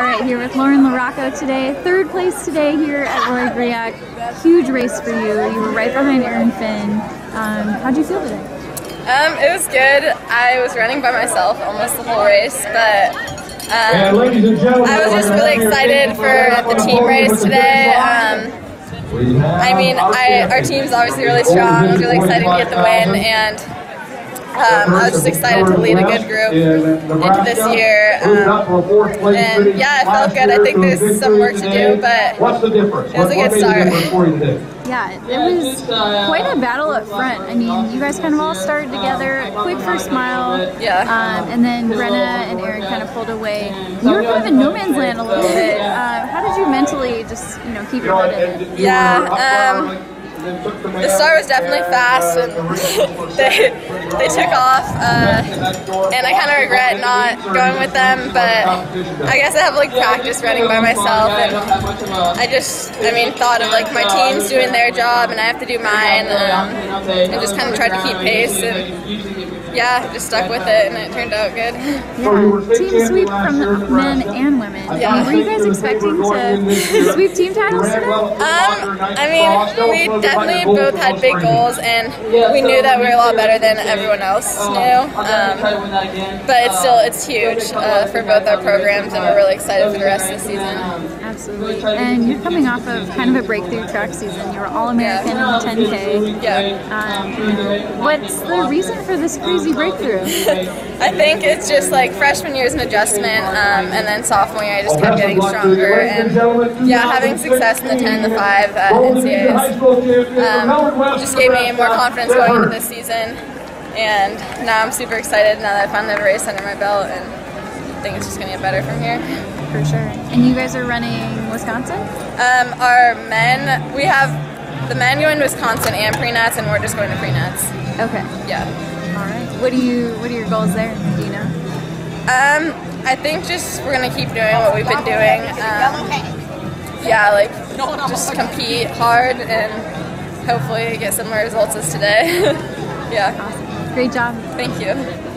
All right, here with Lauren LaRocco today. Third place today here at Roy Griak. Huge race for you. You were right behind Erin Finn. Um, how'd you feel today? Um, it was good. I was running by myself almost the whole race, but um, I was just really excited for the team race today. Um, I mean, I, our team's obviously really strong. I was really excited to get the win, and um, I was just excited to lead a good group into this year. Um, and yeah, it felt good. I think there's some work to do, but it was a good start. Yeah, it was quite a battle up front. I mean, you guys kind of all started together, quick first mile, Yeah. um, and then Brenna and Erin kind of pulled away. You were kind of in no man's land a little bit. Uh, how did you mentally just, you know, keep your head in it? Yeah, um, the start was definitely fast, and they they took off, uh, and I kind of regret not going with them. But I guess I have like practice running by myself, and I just, I mean, thought of like my team's doing their job, and I have to do mine, um, and just kind of tried to keep pace, and yeah, just stuck with it, and it turned out good. Yeah, team sweep from the men and women. Yeah. Were you guys expecting to sweep team titles today? Um, I mean, we definitely both had big goals, and we knew that we were a lot better than everyone else knew. Um, but it's still it's huge uh, for both our programs, and we're really excited for the rest of the season. Absolutely. And you're coming off of kind of a breakthrough track season. You were All American in the 10K. Yeah, Um, what's the reason for this crazy breakthrough? I think it's just like freshman year is an adjustment, um, and then sophomore year I just kept getting stronger, and yeah, having success in the 10 and the 5 at NCAAs um, just gave me more confidence going into this season. And now I'm super excited now that I finally have a race under my belt, and I think it's just going to get better from here. For sure. And you guys are running Wisconsin? Um, our men, we have the men go in Wisconsin and pre-nats, and we're just going to pre-nats. Okay. Yeah. All right. What do you What are your goals there? Do you know? Um, I think just we're gonna keep doing what we've been doing. Um, yeah, like just compete hard and hopefully get similar results as today. yeah. Awesome. Great job. Thank you.